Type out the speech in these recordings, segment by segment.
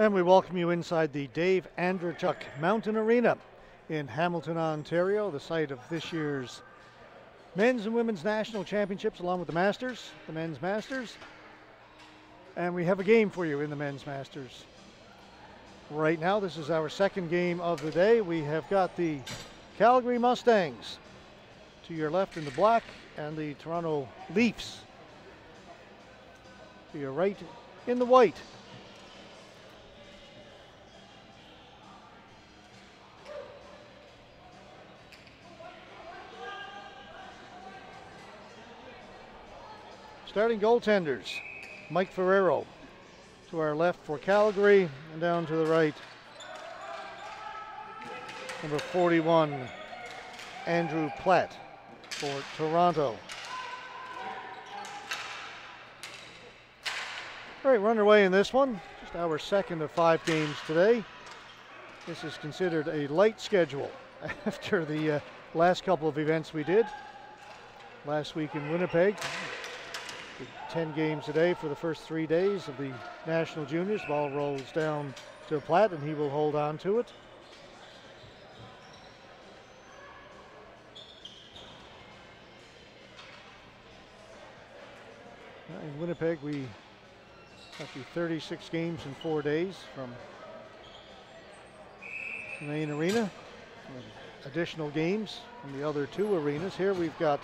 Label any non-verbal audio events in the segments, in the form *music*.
And we welcome you inside the Dave Andreychuk Mountain Arena in Hamilton, Ontario, the site of this year's men's and women's national championships, along with the Masters, the men's Masters. And we have a game for you in the men's Masters. Right now, this is our second game of the day. We have got the Calgary Mustangs to your left in the black and the Toronto Leafs to your right in the white. Starting goaltenders, Mike Ferrero to our left for Calgary and down to the right. Number 41, Andrew Platt for Toronto. All right, we're underway in this one. Just our second of five games today. This is considered a light schedule *laughs* after the uh, last couple of events we did. Last week in Winnipeg, 10 games a day for the first three days of the National Juniors. Ball rolls down to Platt, and he will hold on to it. In Winnipeg, we actually 36 games in four days from the main arena. Additional games from the other two arenas. Here we've got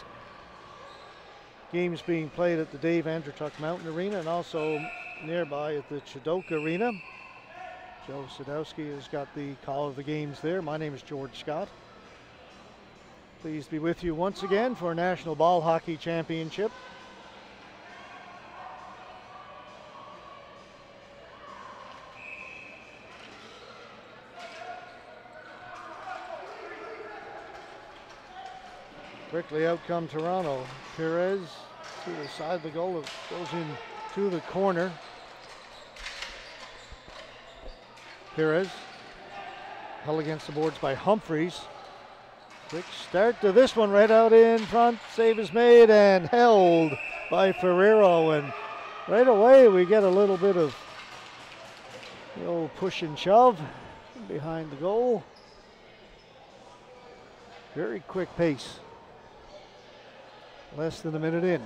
games being played at the Dave Andreychuk Mountain Arena and also nearby at the Chedoke Arena. Joe Sadowski has got the call of the games there. My name is George Scott. Pleased to be with you once again for National Ball Hockey Championship. Quickly out come Toronto. Perez to the side of the goal. It goes in to the corner. Perez held against the boards by Humphreys. Quick start to this one right out in front. Save is made and held by Ferrero. And right away we get a little bit of the old push and shove behind the goal. Very quick pace less than a minute in.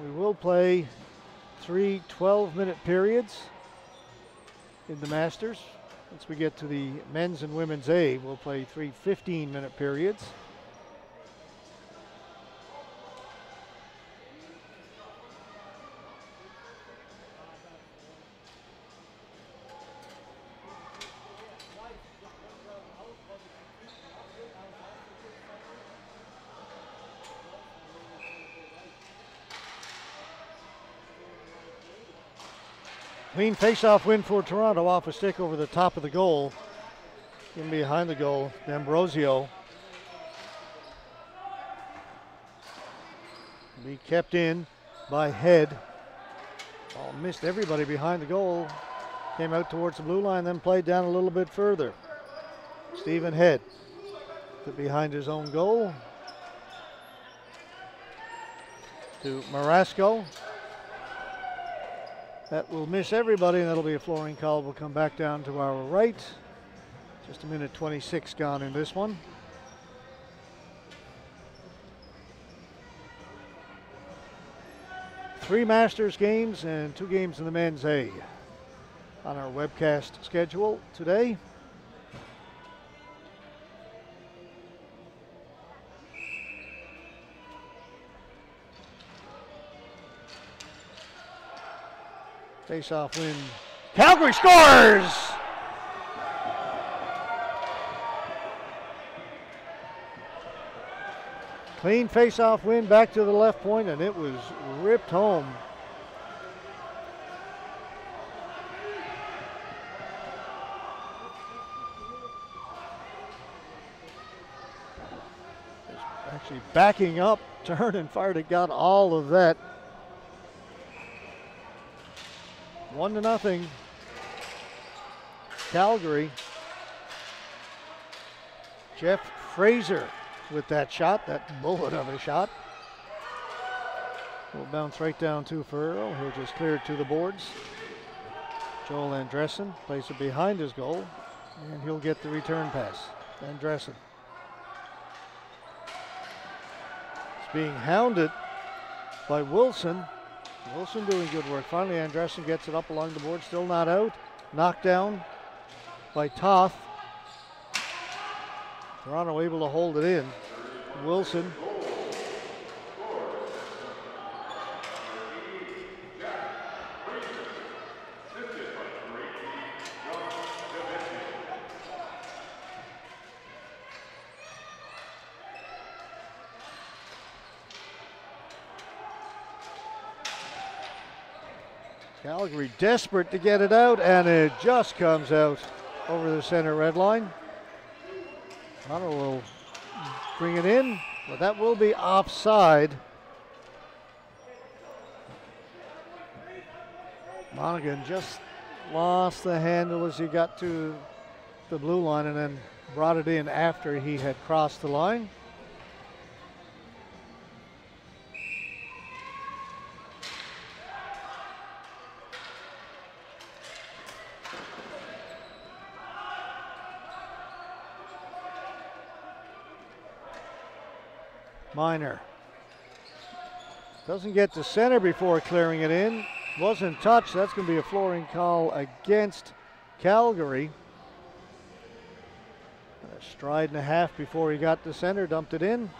We will play three 12 minute periods in the Masters. Once we get to the men's and women's A, we'll play three 15 minute periods. Clean face-off win for Toronto off a stick over the top of the goal. In behind the goal, D'Ambrosio. Be kept in by Head. Ball missed everybody behind the goal. Came out towards the blue line, then played down a little bit further. Stephen Head behind his own goal. To Marasco. That will miss everybody, and that'll be a flooring call. We'll come back down to our right. Just a minute 26 gone in this one. Three Masters games and two games in the men's A on our webcast schedule today. Face-off win. Calgary scores! Clean face-off win back to the left point, and it was ripped home. Actually backing up, *laughs* turned and fired. It got all of that One to nothing. Calgary. Jeff Fraser with that shot, that bullet of a shot. Will bounce right down to Ferrero. He'll just clear it to the boards. Joel Andressen plays it behind his goal, and he'll get the return pass. Andressen. It's being hounded by Wilson. Wilson doing good work. Finally, Andressen gets it up along the board, still not out. Knocked down by Toth. Toronto able to hold it in. Wilson Calgary desperate to get it out, and it just comes out over the center red line. Toronto will bring it in, but that will be offside. Monaghan just lost the handle as he got to the blue line and then brought it in after he had crossed the line. Miner. Doesn't get to center before clearing it in. Wasn't touched. That's going to be a flooring call against Calgary. A stride and a half before he got to center, dumped it in.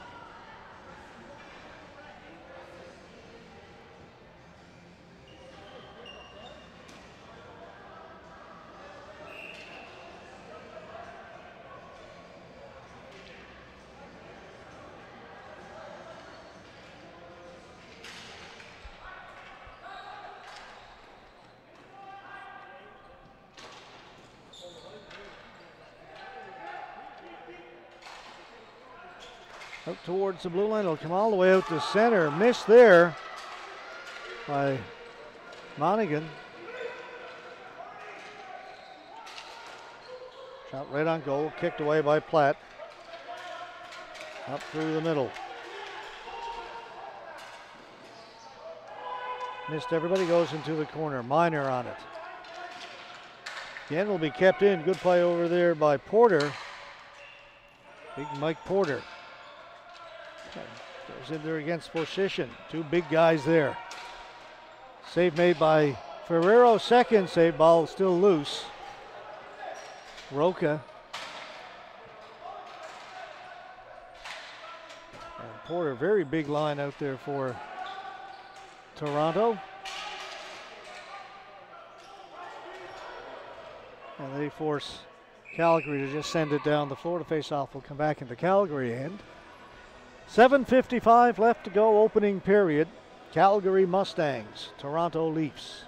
Up towards the blue line. It'll come all the way out to center. Missed there by Monaghan. Shot right on goal. Kicked away by Platt. Up through the middle. Missed everybody. Goes into the corner. Miner on it. Again will be kept in. Good play over there by Porter. Big Mike Porter. Goes in there against position. Two big guys there. Save made by Ferrero. Second save. Ball still loose. Roca. And Porter, very big line out there for Toronto. And they force Calgary to just send it down the floor. The face-off will come back into Calgary end. 7.55 left to go, opening period. Calgary Mustangs, Toronto Leafs.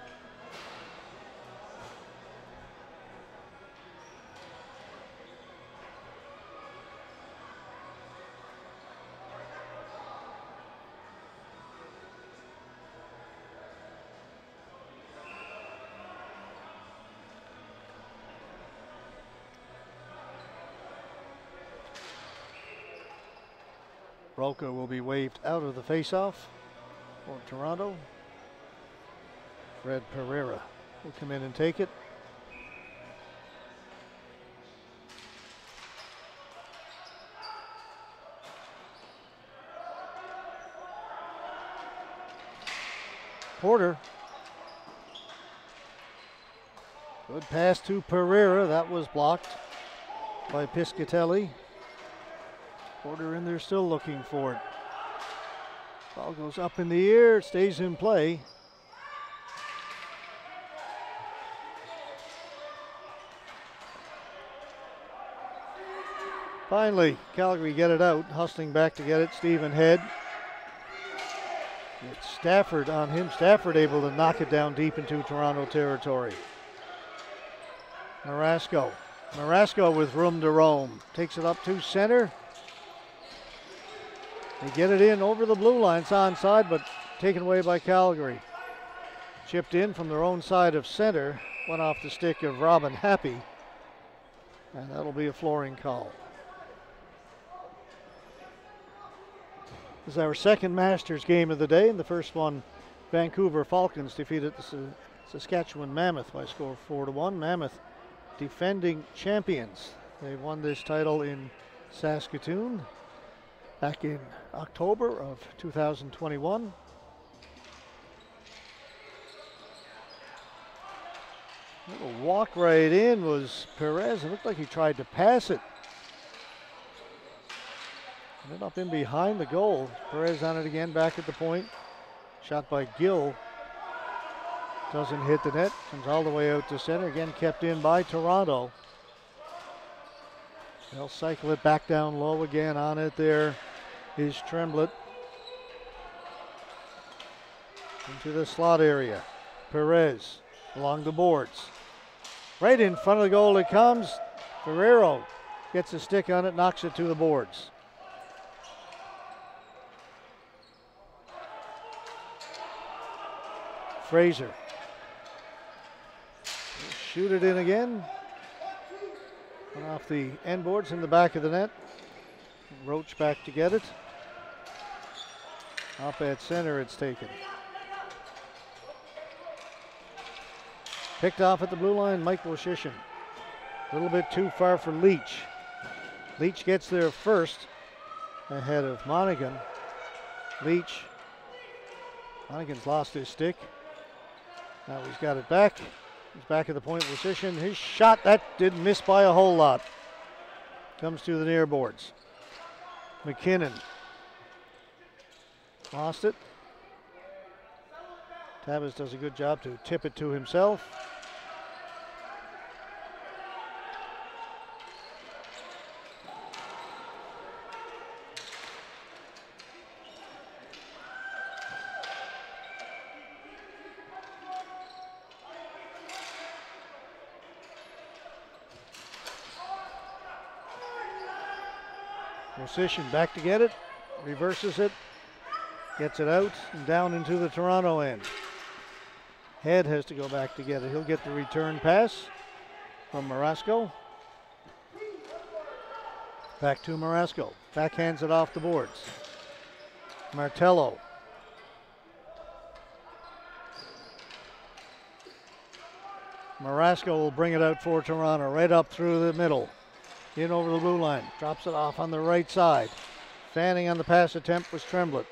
Roca will be waved out of the faceoff for Toronto. Fred Pereira will come in and take it. Porter. Good pass to Pereira. That was blocked by Piscatelli. Porter in there still looking for it. Ball goes up in the air, stays in play. Finally, Calgary get it out. Hustling back to get it. Stephen Head. It's Stafford on him. Stafford able to knock it down deep into Toronto territory. Marasco. Marasco with room to roam. Takes it up to center. They get it in over the blue line. It's onside, but taken away by Calgary. Chipped in from their own side of center. Went off the stick of Robin Happy. And that'll be a flooring call. This is our second Masters game of the day, and the first one, Vancouver Falcons defeated the Saskatchewan Mammoth by score of 4 to 1. Mammoth defending champions. They won this title in Saskatoon back in October of 2021. Little walk right in was Perez. It looked like he tried to pass it. Ended up in behind the goal. Perez on it again, back at the point. Shot by Gill. Doesn't hit the net. Comes all the way out to center. Again kept in by Toronto. They'll cycle it back down low again on it there is Tremblett. Into the slot area. Perez along the boards. Right in front of the goal it comes. Ferrero gets a stick on it, knocks it to the boards. Fraser. Shoot it in again. Off the end boards in the back of the net. Roach back to get it. Up at center, it's taken. Picked off at the blue line, Michael Shishin. A little bit too far for Leach. Leach gets there first ahead of Monaghan. Leach. Monaghan's lost his stick. Now he's got it back. He's back at the point position. His shot, that didn't miss by a whole lot. Comes to the near boards. McKinnon Lost it. Tavis does a good job to tip it to himself. Position back to get it, reverses it, Gets it out and down into the Toronto end. Head has to go back to get it. He'll get the return pass from Marasco. Back to Marasco. Backhands it off the boards. Martello. Marasco will bring it out for Toronto, right up through the middle. In over the blue line. Drops it off on the right side. Fanning on the pass attempt was Tremblett.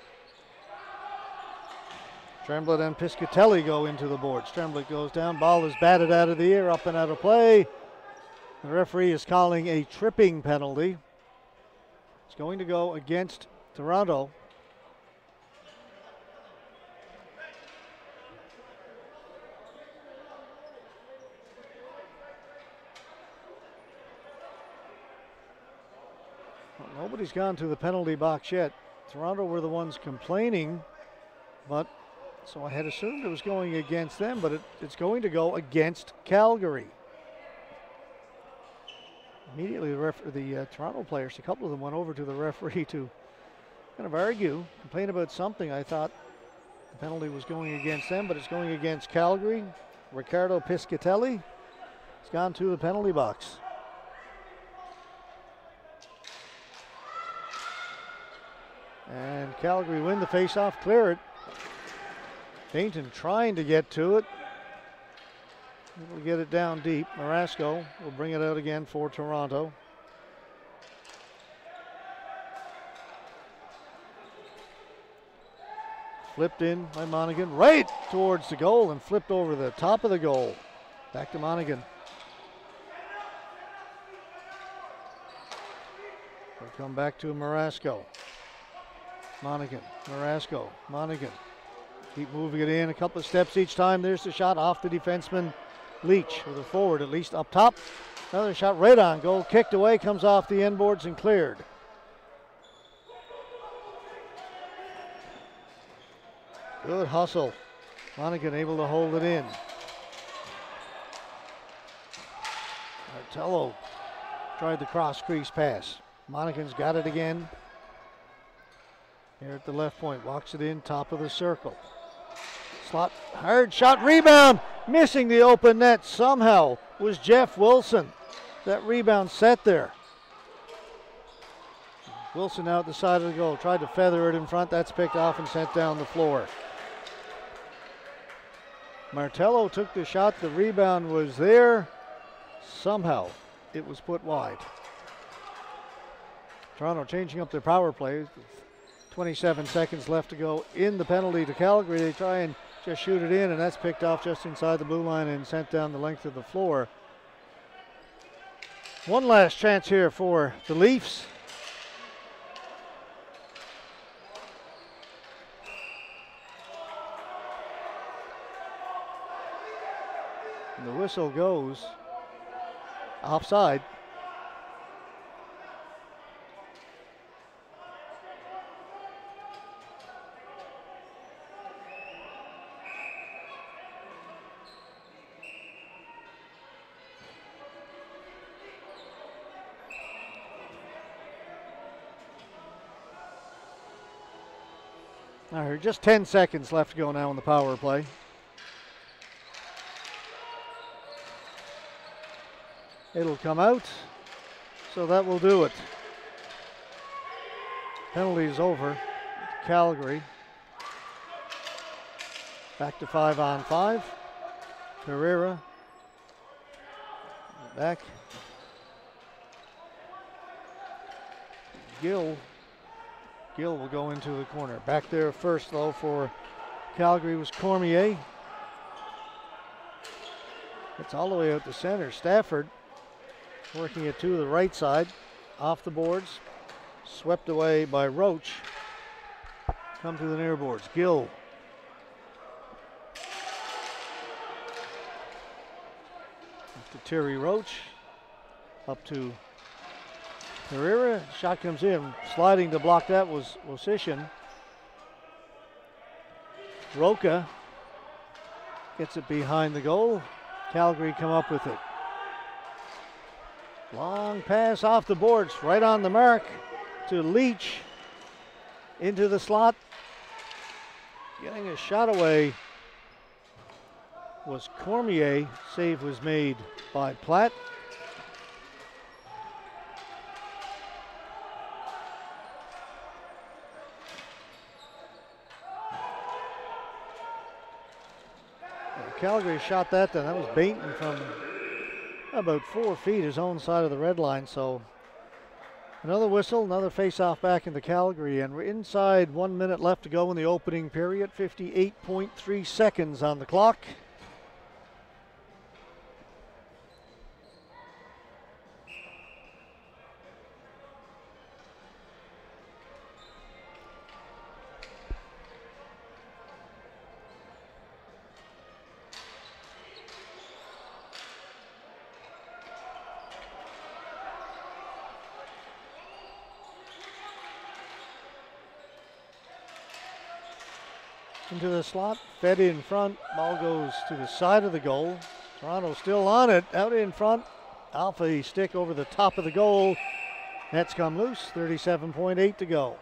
Tremblett and Piscatelli go into the boards. Tremblett goes down. Ball is batted out of the air, up and out of play. The referee is calling a tripping penalty. It's going to go against Toronto. Well, nobody's gone to the penalty box yet. Toronto were the ones complaining, but so I had assumed it was going against them, but it, it's going to go against Calgary. Immediately, the, ref, the uh, Toronto players, a couple of them went over to the referee to kind of argue, complain about something. I thought the penalty was going against them, but it's going against Calgary. Ricardo Piscatelli has gone to the penalty box. And Calgary win the face-off, clear it. Payton trying to get to it. To get it down deep. Marasco will bring it out again for Toronto. Flipped in by Monaghan right towards the goal and flipped over the top of the goal. Back to Monaghan. They'll come back to Marasco. Monaghan, Marasco, Monaghan Keep moving it in a couple of steps each time. There's the shot off the defenseman Leach with a forward, at least up top. Another shot right on goal, kicked away, comes off the end boards and cleared. Good hustle. Monaghan able to hold it in. Martello tried the cross crease pass. Monaghan's got it again. Here at the left point, walks it in, top of the circle. Slot, hard shot, rebound, missing the open net somehow was Jeff Wilson. That rebound set there. Wilson out the side of the goal, tried to feather it in front. That's picked off and sent down the floor. Martello took the shot. The rebound was there. Somehow it was put wide. Toronto changing up their power play. 27 seconds left to go in the penalty to Calgary. They try and just shoot it in, and that's picked off just inside the blue line and sent down the length of the floor. One last chance here for the Leafs. And the whistle goes offside. All right, just 10 seconds left to go now in the power play. It'll come out, so that will do it. Penalties over. Calgary. Back to five on five. Pereira. Back. Gill Gill will go into the corner. Back there first, though, for Calgary was Cormier. It's all the way out to center. Stafford working it to the right side, off the boards, swept away by Roach. Come to the near boards. Gill. To Terry Roach. Up to Pereira, shot comes in. Sliding to block that was Wosishin. Roca gets it behind the goal. Calgary come up with it. Long pass off the boards, right on the mark to Leach into the slot. Getting a shot away was Cormier. Save was made by Platt. Calgary shot that then. That was Bainton from about four feet, his own side of the red line. So another whistle, another face-off back into Calgary, and we're inside one minute left to go in the opening period. 58.3 seconds on the clock. Into the slot, fed in front. Ball goes to the side of the goal. Toronto still on it, out in front. Alpha stick over the top of the goal. Nets come loose, 37.8 to go.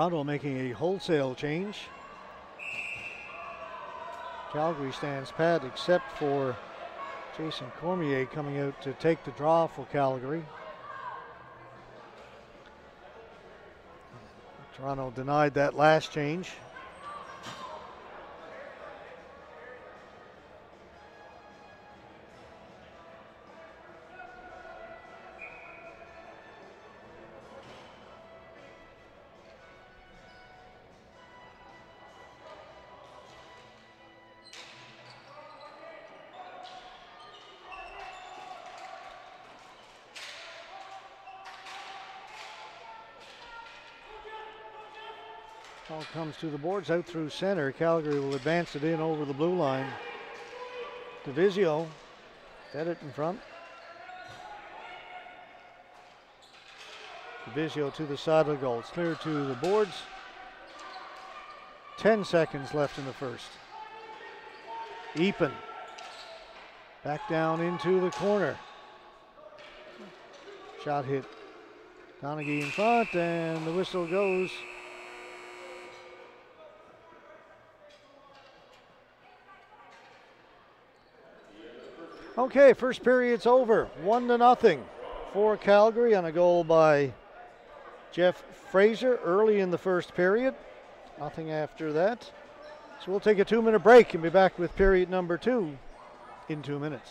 Toronto making a wholesale change. Calgary stands pat except for Jason Cormier coming out to take the draw for Calgary. Toronto denied that last change. Comes to the boards out through center. Calgary will advance it in over the blue line. Divisio, get it in front. Divisio to the side of the goal. It's clear to the boards. 10 seconds left in the first. Epen back down into the corner. Shot hit Donaghy in front, and the whistle goes Okay, first period's over. One to nothing for Calgary on a goal by Jeff Fraser early in the first period. Nothing after that. So we'll take a two minute break and be back with period number two in two minutes.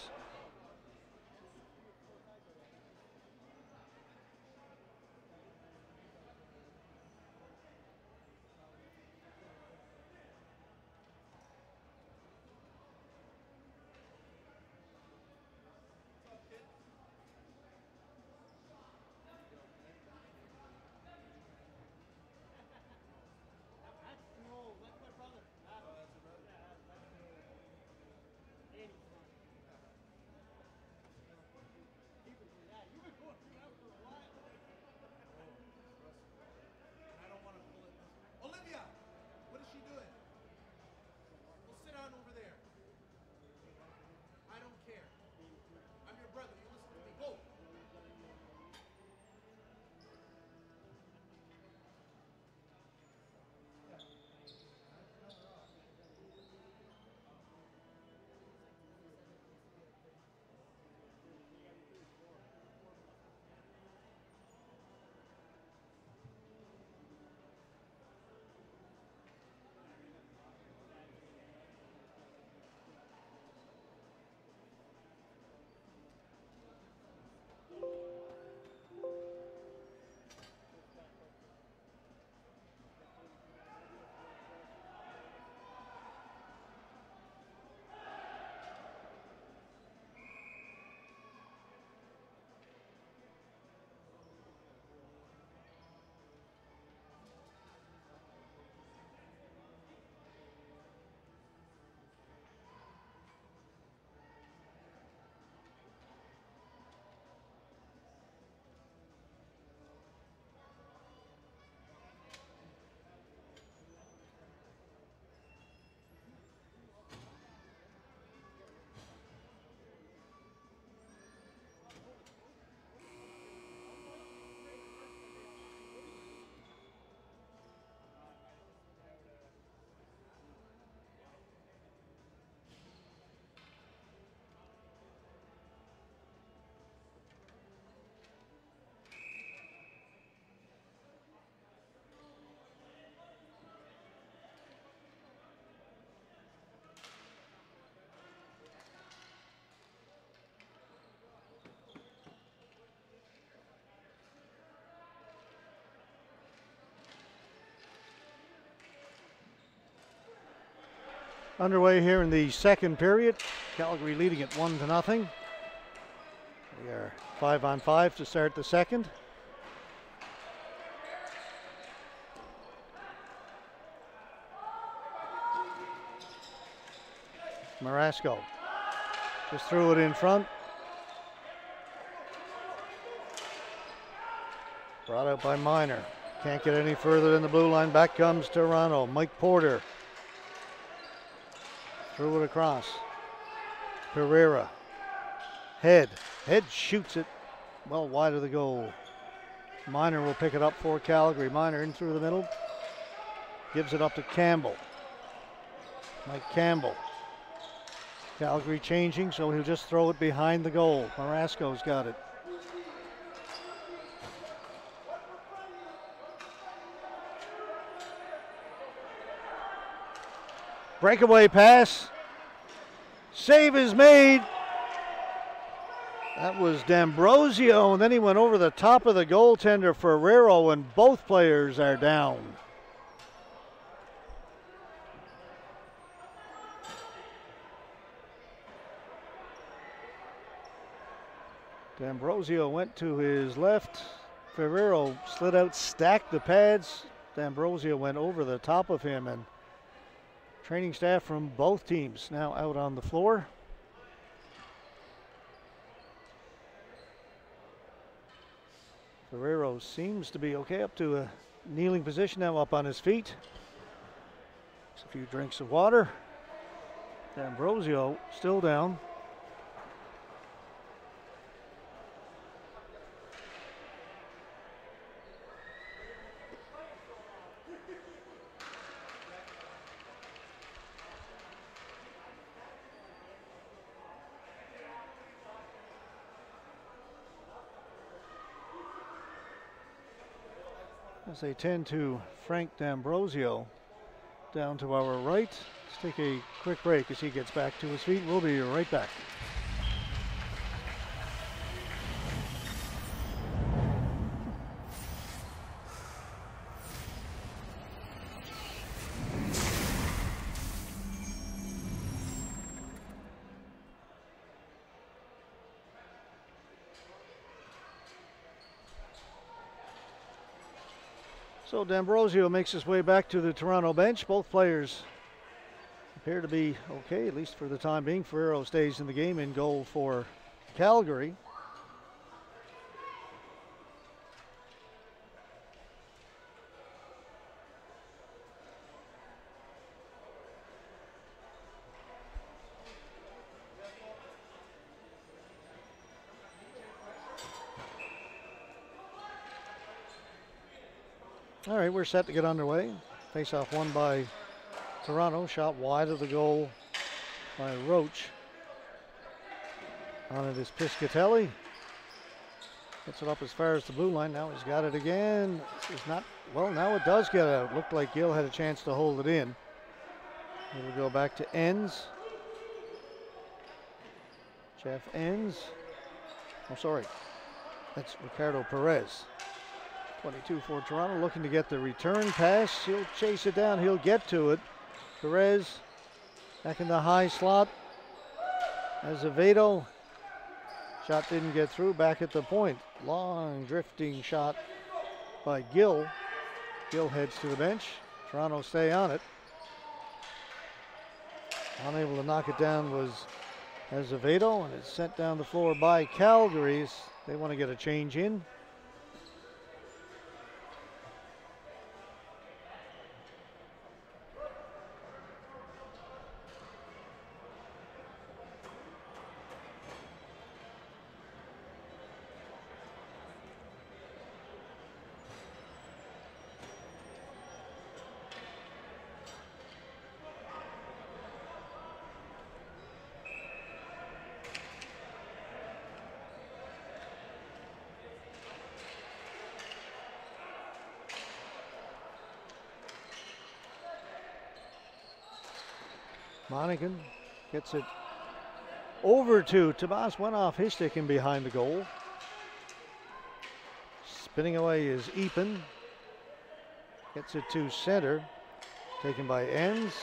Underway here in the second period. Calgary leading at one to nothing. We are five on five to start the second. Marasco just threw it in front. Brought out by Miner. Can't get any further than the blue line. Back comes Toronto. Mike Porter Threw it across. Pereira. Head. Head shoots it well wide of the goal. Miner will pick it up for Calgary. Miner in through the middle. Gives it up to Campbell. Mike Campbell. Calgary changing, so he'll just throw it behind the goal. Marasco's got it. Breakaway pass. Save is made. That was D'Ambrosio, and then he went over the top of the goaltender Ferrero, and both players are down. D'Ambrosio went to his left. Ferrero slid out, stacked the pads. D'Ambrosio went over the top of him and Training staff from both teams now out on the floor. Ferrero seems to be okay up to a kneeling position now up on his feet. Just a few drinks of water. D'Ambrosio still down. As they tend to Frank D'Ambrosio down to our right. Let's take a quick break as he gets back to his feet. We'll be right back. So D'Ambrosio makes his way back to the Toronto bench. Both players appear to be okay, at least for the time being. Ferrero stays in the game in goal for Calgary. We're set to get underway. Face off won by Toronto, shot wide of the goal by Roach. On it is Piscatelli. Gets it up as far as the blue line. Now he's got it again. It's not, well, now it does get out. Looked like Gill had a chance to hold it in. It'll go back to Enns. Jeff Enns. I'm oh, sorry. That's Ricardo Perez. 22 for Toronto, looking to get the return pass. He'll chase it down. He'll get to it. Perez back in the high slot. Azevedo. Shot didn't get through. Back at the point. Long drifting shot by Gill. Gill heads to the bench. Toronto stay on it. Unable to knock it down was Azevedo, and it's sent down the floor by Calgary's. They want to get a change in. Monaghan gets it over to Tomas. Went off his stick and behind the goal. Spinning away is Epen. Gets it to center. Taken by Enns.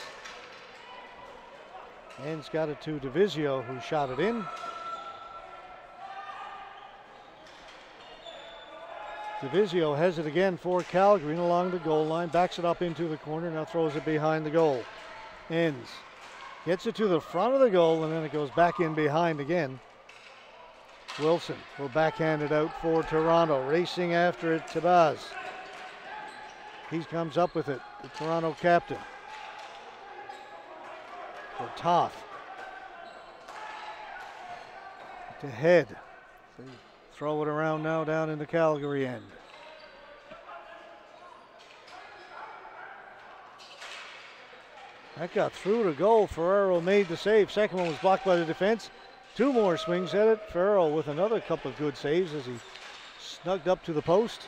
Enns got it to Divisio, who shot it in. Divisio has it again for Calgary along the goal line. Backs it up into the corner. Now throws it behind the goal. Enns Gets it to the front of the goal, and then it goes back in behind again. Wilson will backhand it out for Toronto. Racing after it, Tabaz. He comes up with it, the Toronto captain. For Toth. To head. Throw it around now down in the Calgary end. That got through to goal. Ferrero made the save. Second one was blocked by the defense. Two more swings at it. Ferrero with another couple of good saves as he snugged up to the post.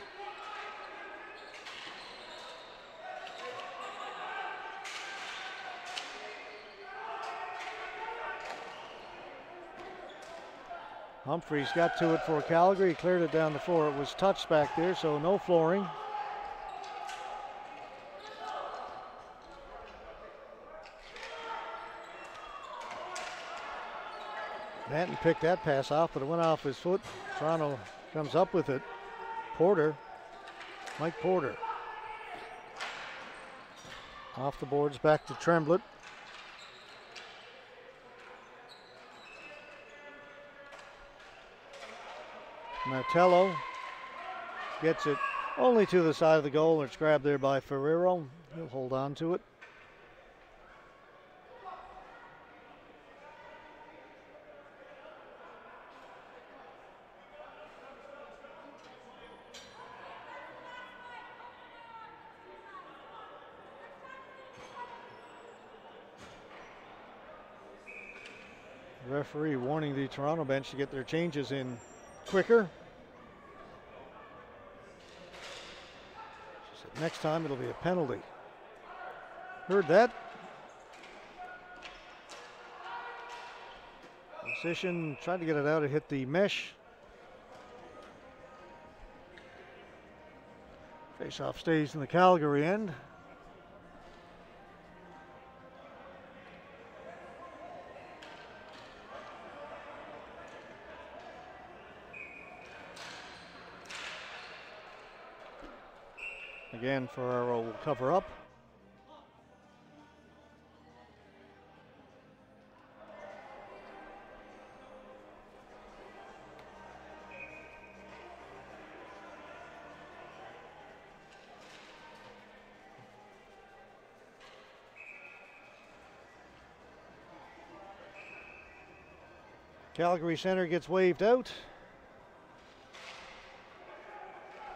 Humphreys got to it for Calgary. He cleared it down the floor. It was touched back there, so no flooring. Manton picked that pass off, but it went off his foot. Toronto comes up with it. Porter, Mike Porter. Off the boards, back to Tremblett. Martello gets it only to the side of the goal. It's grabbed there by Ferrero. He'll hold on to it. Referee warning the Toronto bench to get their changes in quicker. Next time it'll be a penalty. Heard that? Position, tried to get it out, it hit the mesh. Face off stays in the Calgary end. Again, Ferraro will cover up. Calgary Center gets waved out.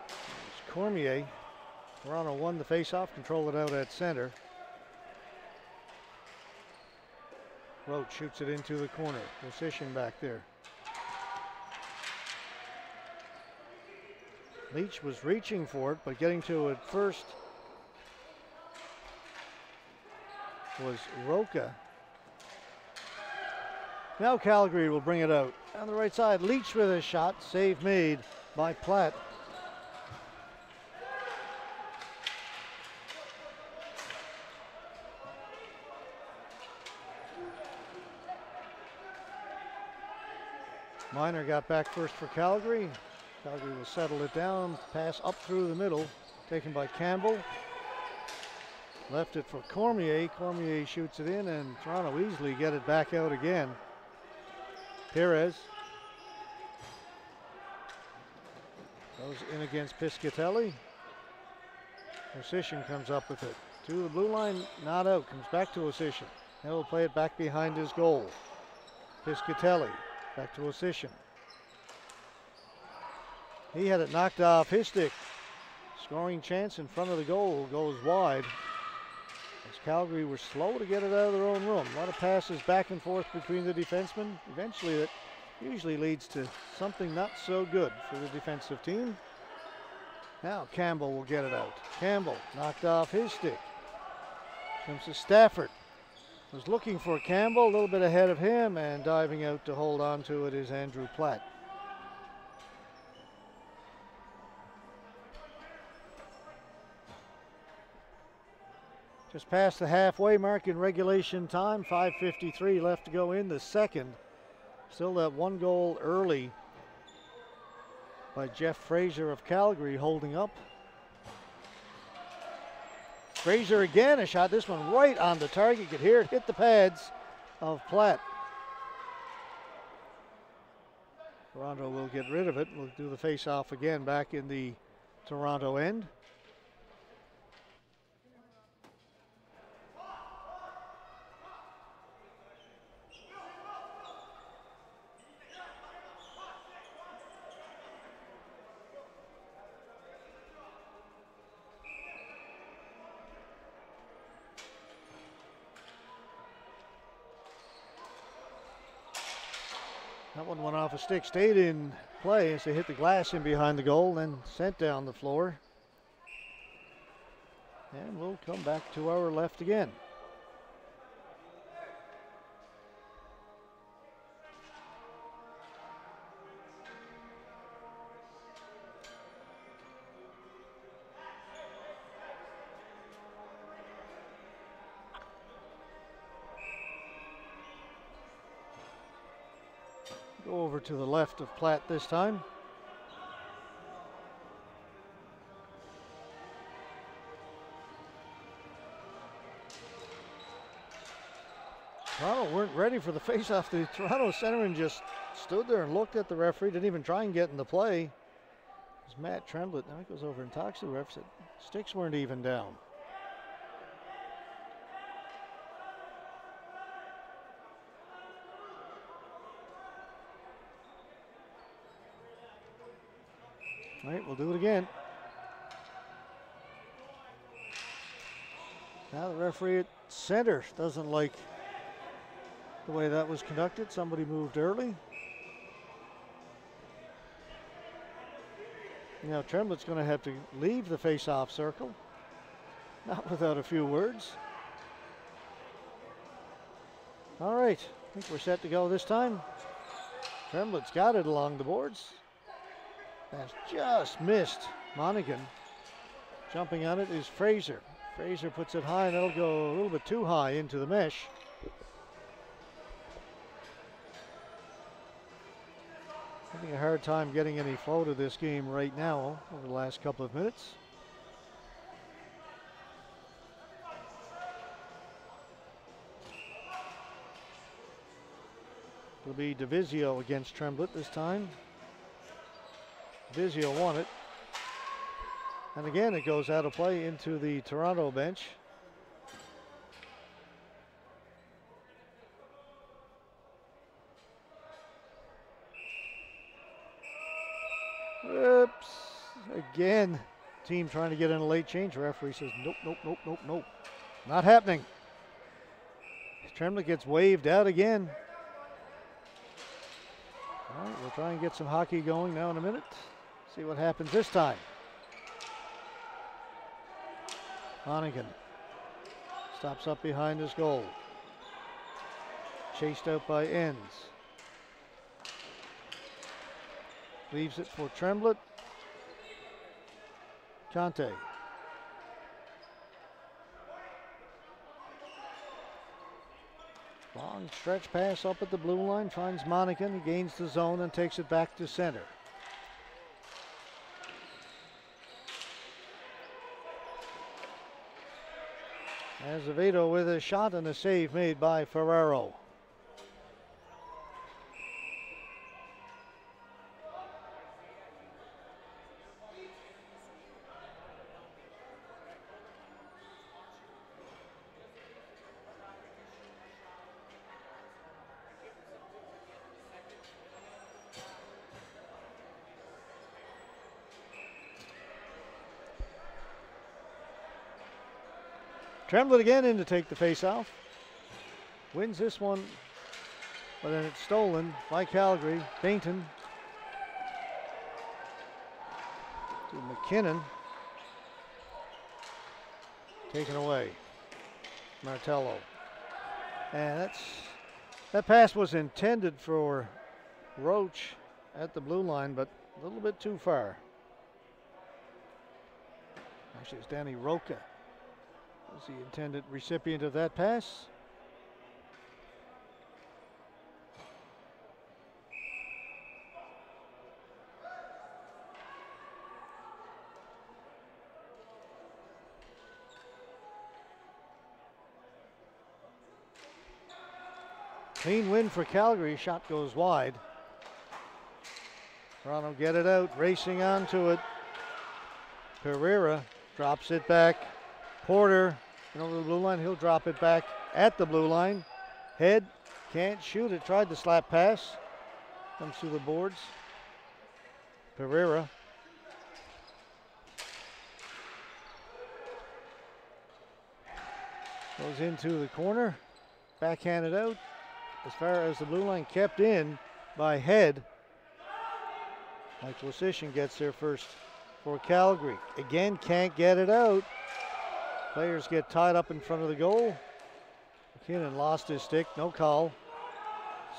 It's Cormier. Toronto won the faceoff, control it out at center. Roach shoots it into the corner. Position back there. Leach was reaching for it, but getting to it first was Roca. Now Calgary will bring it out. On the right side, Leach with a shot. Save made by Platt. Miner got back first for Calgary. Calgary will settle it down. Pass up through the middle, taken by Campbell. Left it for Cormier. Cormier shoots it in, and Toronto easily get it back out again. Perez goes in against Piscatelli. Osician comes up with it. To the blue line, not out. Comes back to Osician. He'll play it back behind his goal. Piscatelli Back to position. He had it knocked off his stick. Scoring chance in front of the goal goes wide. As Calgary were slow to get it out of their own room. A lot of passes back and forth between the defensemen. Eventually, that usually leads to something not so good for the defensive team. Now Campbell will get it out. Campbell knocked off his stick. Comes to Stafford was looking for Campbell, a little bit ahead of him, and diving out to hold on to it is Andrew Platt. Just past the halfway mark in regulation time, 5.53 left to go in the second. Still that one goal early by Jeff Fraser of Calgary holding up. Fraser again, a shot, this one right on the target. You could hear it hit the pads of Platt. Toronto will get rid of it. We'll do the face off again back in the Toronto end. A stick, stayed in play as they hit the glass in behind the goal, then sent down the floor. And we'll come back to our left again. To the left of Platt this time. Toronto weren't ready for the *laughs* faceoff. The Toronto centerman just stood there and looked at the referee, didn't even try and get in the play. It's Matt Tremblett. Now he goes over and talks to the ref. Said sticks weren't even down. All right, we'll do it again. Now the referee at center doesn't like the way that was conducted. Somebody moved early. Now Tremblett's going to have to leave the face-off circle. Not without a few words. All right, I think we're set to go this time. Tremblett's got it along the boards. That's just missed Monaghan. Jumping on it is Fraser. Fraser puts it high and it'll go a little bit too high into the mesh. Having a hard time getting any flow to this game right now over the last couple of minutes. It'll be Divisio against Tremblett this time. Divisio won it. And again, it goes out of play into the Toronto bench. Oops. Again, team trying to get in a late change. Referee says, nope, nope, nope, nope, nope. Not happening. Tremblett gets waved out again. All right, we'll try and get some hockey going now in a minute. See what happens this time. Monaghan stops up behind his goal. Chased out by Enns. Leaves it for Tremblett. Chante. Long stretch pass up at the blue line, finds Monaghan, he gains the zone and takes it back to center. Azevedo with a shot and a save made by Ferraro. Tremblett again in to take the face-off. Wins this one, but then it's stolen by Calgary. Bainton to McKinnon. Taken away. Martello. And that's that pass was intended for Roach at the blue line, but a little bit too far. Actually, it's Danny Roca was the intended recipient of that pass. Clean win for Calgary. Shot goes wide. Toronto get it out, racing onto it. Pereira drops it back. Porter and over the blue line. He'll drop it back at the blue line. Head can't shoot it. Tried the slap pass. Comes through the boards. Pereira. Goes into the corner. Backhanded out. As far as the blue line kept in by Head. Michael Sishin gets there first for Calgary. Again, can't get it out. Players get tied up in front of the goal. McKinnon lost his stick, no call.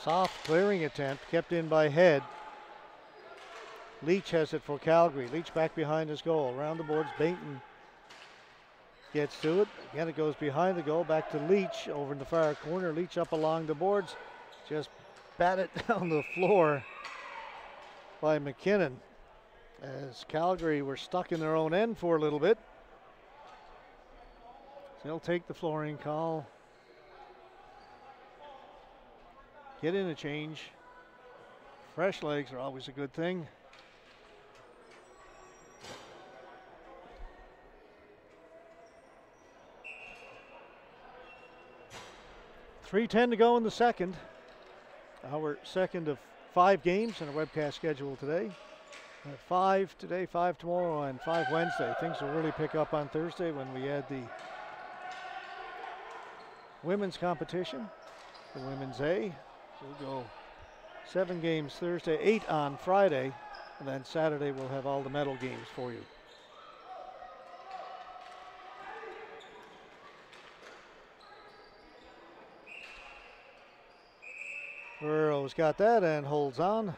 Soft clearing attempt, kept in by Head. Leach has it for Calgary. Leach back behind his goal. Around the boards, Bainton gets to it. Again, it goes behind the goal, back to Leach over in the far corner. Leach up along the boards, just bat it *laughs* down the floor by McKinnon. As Calgary were stuck in their own end for a little bit. They'll take the flooring call. Get in a change. Fresh legs are always a good thing. Three ten to go in the second. Our second of five games in a webcast schedule today. Uh, five today, five tomorrow, and five Wednesday. Things will really pick up on Thursday when we add the women's competition, the women's A. We'll go seven games Thursday, eight on Friday, and then Saturday we'll have all the medal games for you. Burrows got that and holds on.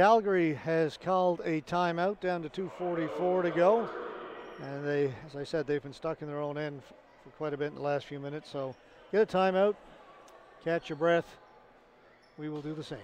Calgary has called a timeout down to 2.44 to go. And they, as I said, they've been stuck in their own end for quite a bit in the last few minutes. So get a timeout, catch your breath. We will do the same.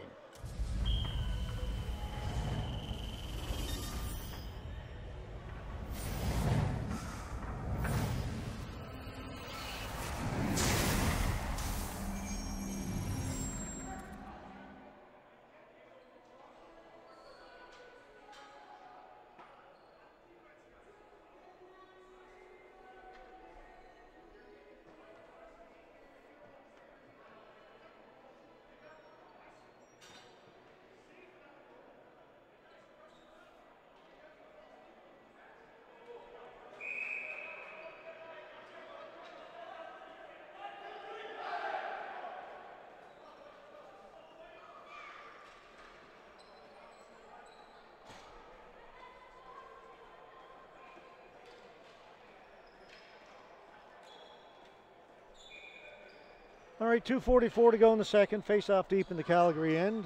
All right, 2.44 to go in the second. Face off deep in the Calgary end.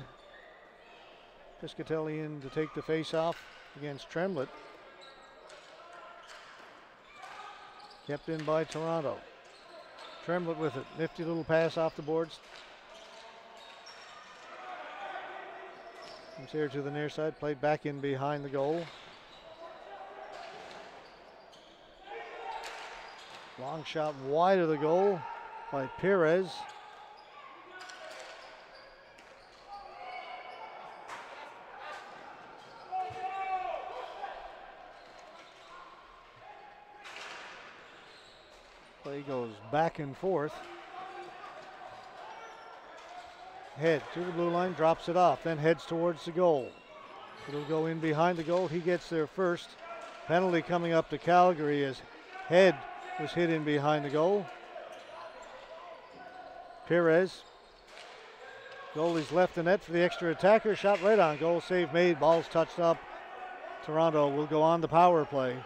Piscatelli in to take the face off against Tremlett. Kept in by Toronto. Tremlett with it. Nifty little pass off the boards. Comes here to the near side. Played back in behind the goal. Long shot wide of the goal by Perez. Play goes back and forth. Head to the blue line, drops it off, then heads towards the goal. It'll go in behind the goal. He gets there first. Penalty coming up to Calgary as Head was hit in behind the goal. Perez. Goalie's left the net for the extra attacker. Shot right on goal. Save made. Ball's touched up. Toronto will go on the power play.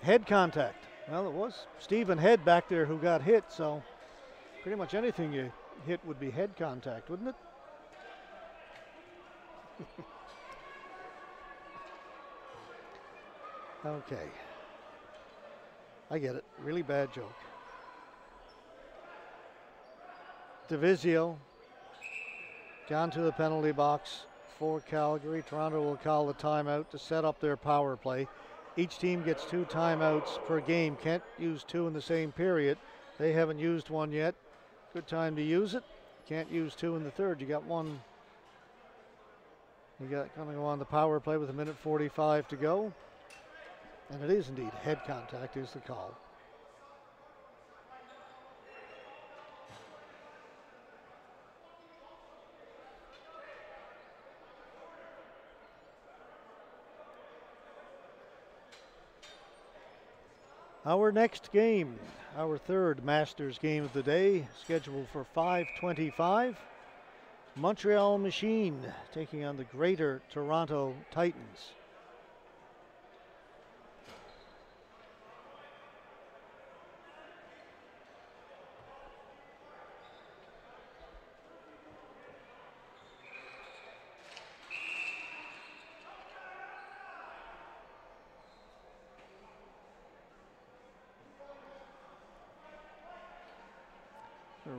Head contact. Well, it was Stephen Head back there who got hit, so pretty much anything you hit would be head contact, wouldn't it? *laughs* okay. I get it. Really bad joke. Divizio down to the penalty box for Calgary. Toronto will call the timeout to set up their power play. Each team gets two timeouts per game. Can't use two in the same period. They haven't used one yet. Good time to use it. Can't use two in the third. You got one. You got go on the power play with a minute 45 to go. And it is indeed head contact is the call. Our next game, our third Masters game of the day, scheduled for 525. Montreal Machine taking on the Greater Toronto Titans.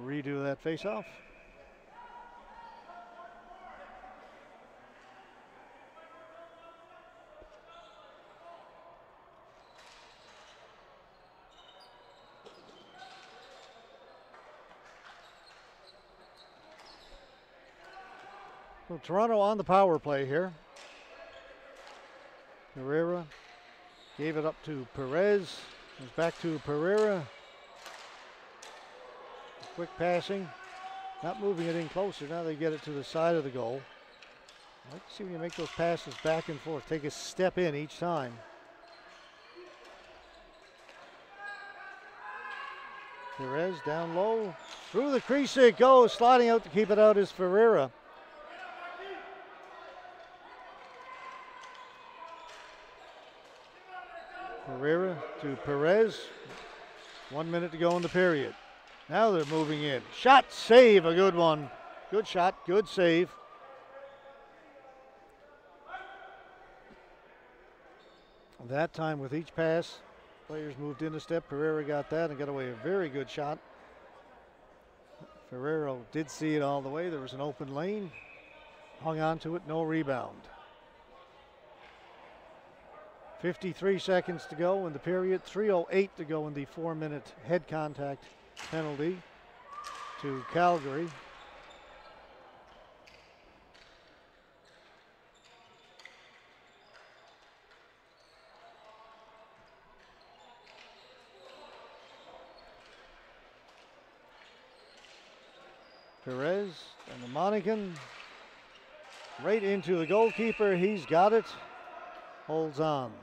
redo that face-off. So Toronto on the power play here. Pereira gave it up to Perez. Goes back to Pereira. Quick passing. Not moving it in closer. Now they get it to the side of the goal. See when you make those passes back and forth. Take a step in each time. Perez down low. Through the crease it goes. Sliding out to keep it out is Ferreira. Ferreira to Perez. One minute to go in the period. Now they're moving in. Shot, save, a good one. Good shot, good save. That time with each pass, players moved in a step. Pereira got that and got away a very good shot. Ferrero did see it all the way. There was an open lane, hung on to it, no rebound. 53 seconds to go in the period, 3.08 to go in the four minute head contact penalty to Calgary. Perez and the Monaghan right into the goalkeeper. He's got it. Holds on.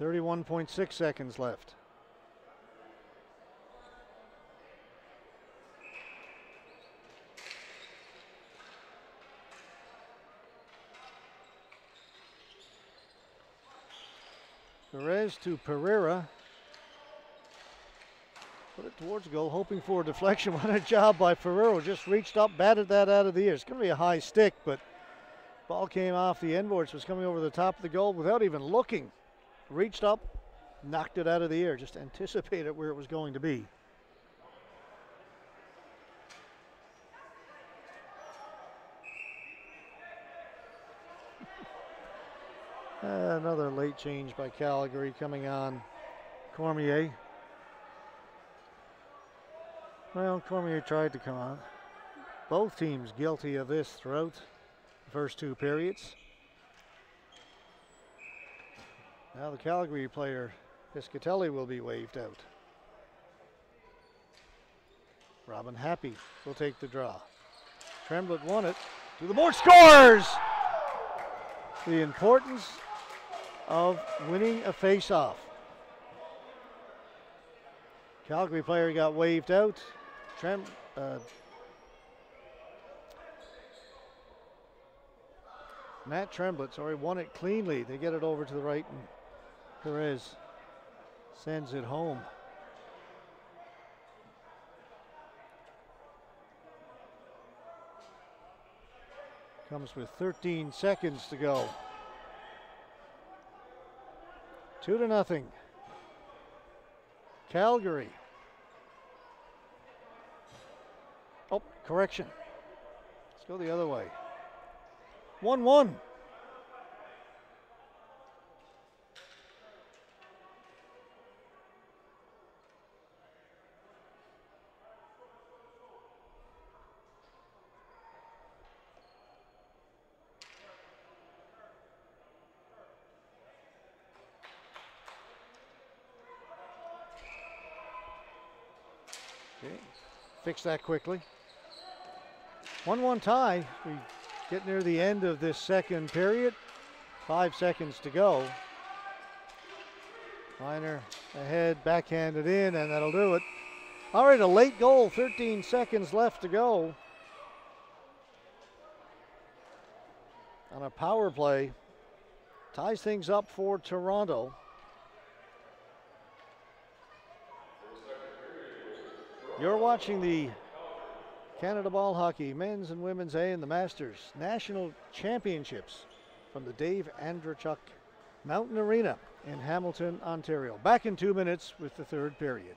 Thirty-one point six seconds left. Perez to Pereira. Put it towards goal, hoping for a deflection. *laughs* What a job by Ferrero. Just reached up, batted that out of the air. It's going to be a high stick, but ball came off the inboards, was coming over the top of the goal without even looking. Reached up, knocked it out of the air. Just anticipated where it was going to be. *laughs* Another late change by Calgary coming on Cormier. Well, Cormier tried to come on. Both teams guilty of this throughout the first two periods. Now the Calgary player, Piscatelli, will be waved out. Robin Happy will take the draw. Tremblett won it. To the board, scores! The importance of winning a face-off. Calgary player got waved out. Trem, uh, Matt Tremblett, sorry, won it cleanly. They get it over to the right, and Perez sends it home. Comes with 13 seconds to go. Two to nothing. Calgary. Oh, correction. Let's go the other way. 1 1. Okay, that quickly. 1 1 tie. We get near the end of this second period. Five seconds to go. Miner ahead, backhanded in, and that'll do it. All right, a late goal, 13 seconds left to go. On a power play, ties things up for Toronto. You're watching the Canada Ball Hockey Men's and Women's A and the Masters National Championships from the Dave Andreychuk Mountain Arena in Hamilton, Ontario. Back in two minutes with the third period.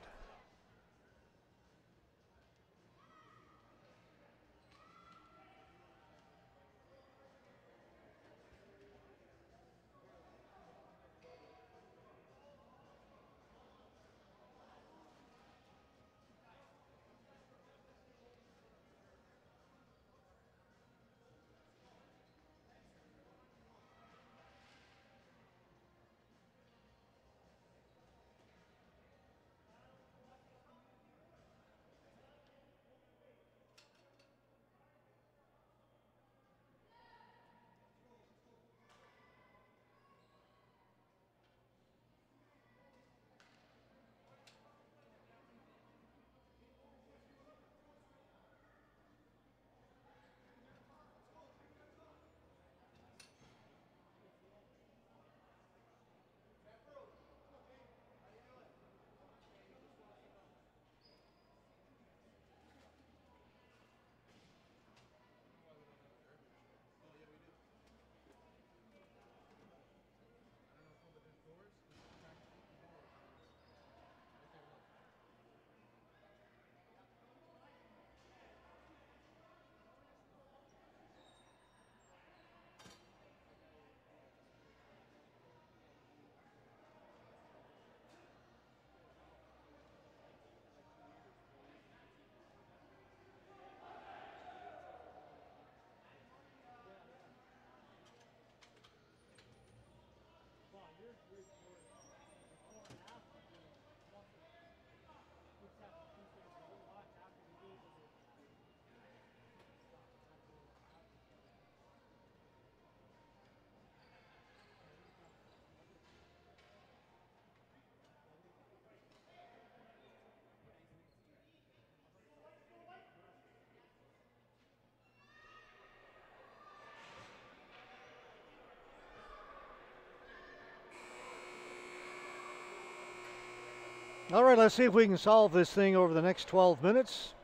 All right, let's see if we can solve this thing over the next 12 minutes.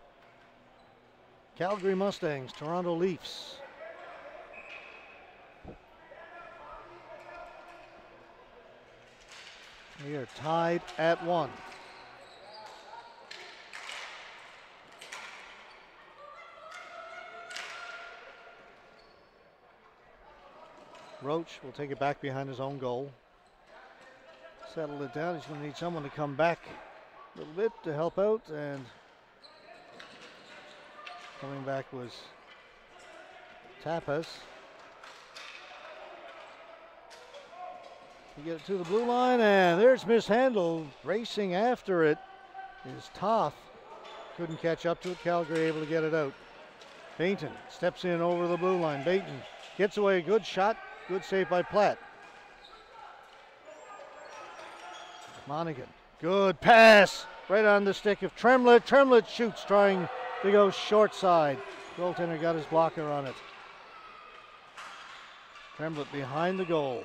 Calgary Mustangs, Toronto Leafs. We are tied at one. Roach will take it back behind his own goal. Settle it down. He's going to need someone to come back a little bit to help out. And coming back was Tapas. You get it to the blue line, and there's mishandled. Racing after it is Toth. Couldn't catch up to it. Calgary able to get it out. Bainton steps in over the blue line. Bainton gets away. a Good shot. Good save by Platt. Monaghan. Good pass. Right on the stick of Tremlett. Tremlett shoots, trying to go short side. Goaltender got his blocker on it. Tremlett behind the goal.